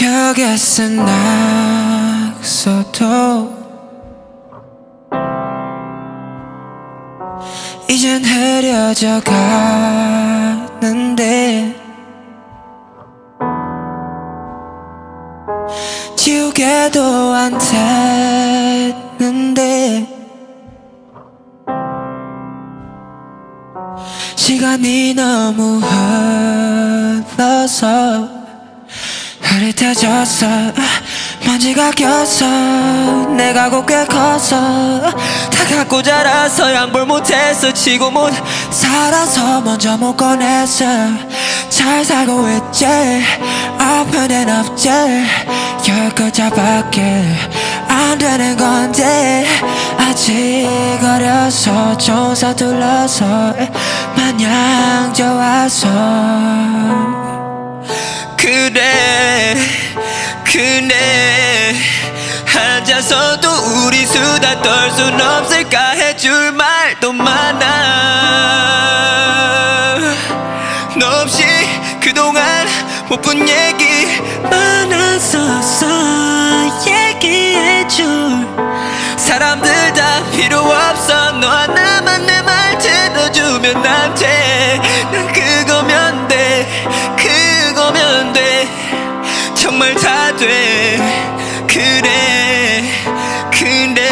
벽에 쓴 낙서도 이젠 흐려져 가는데 지우개도 안 됐는데 시간이 너무 흘러서 흐릿해졌어. 먼지가 껴서 내가 곱게 커서 다 갖고 자라서 양볼 못해서 치고 못 살아서 먼저 못 꺼냈어. 잘 살고 있지. 아편엔 없지. 열 글자밖에 안 되는 건데 아직 어려서 좀 서둘러서 마냥 좋아서 그래 그래. 앉아서도 우리 수다 떨 순 없을까 해줄 말도 많아. 너 없이 그동안 못 본 얘기 많았었어. 얘기해줄 사람들 다 필요 없 정말 다 돼. 그래 그래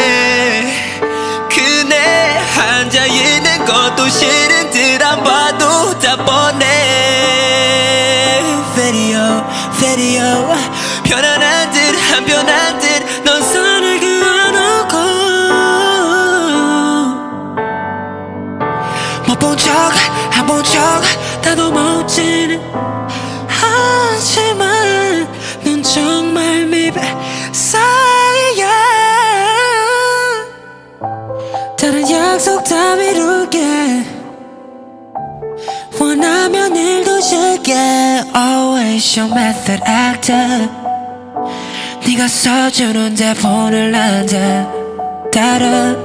그래. 앉아 있는 것도 싫은 듯 안 봐도 다 뻔해. Video video 편안한 듯 안 편한 듯넌 선을 그어놓고. 못 본 척 안 본 척 나도 못지는 하지만 넌 정말 밉사이야. 다른 약속 다 미룰게. 원하면 일도 줄게. Always your method actor 네가 써주는 대본을 난다 따라.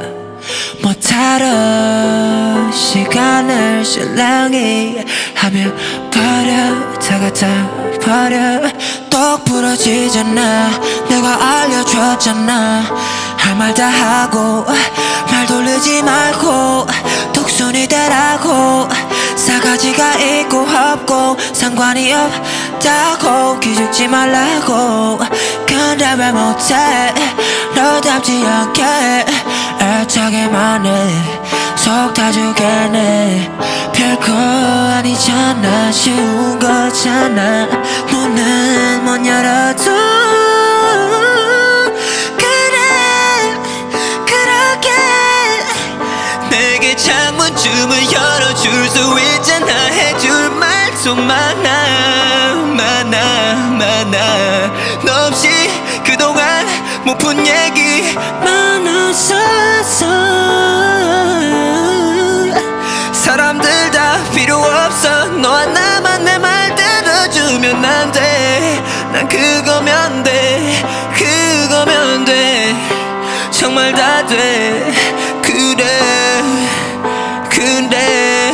못하러 시간을 실랑이 하며 버려 다 갖다 버려 똑 부러지잖아. 내가 알려줬잖아. 할 말 다 하고 말 돌리지 말고 독순이 되라고. 싸가지가 있고 없고 상관이 없다고. 기죽지 말라고. 근데 왜 못해. 너 닮지 않게 애착에만 해속 다주겠네. 별거 아니잖아 쉬운 거잖아. 문은 못 열어도 그래 그렇게 내게 창문쯤을 열어줄 수 있잖아. 해줄 말도 많아 많아 많아. 너 없이 그동안 못 푼 얘기 많았었어 들어주면 안 돼 난 그거면 돼. 그거면 돼. 정말 다 돼. 그래. 그래.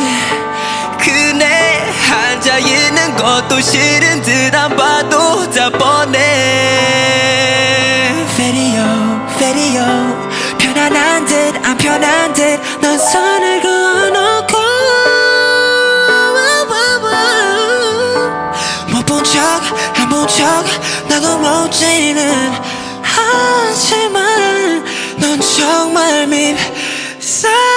그래. 앉아 있는 것도 싫은 듯 안 봐도 다 뻔해 척 나도 못지는 하지만 넌 정말 밉사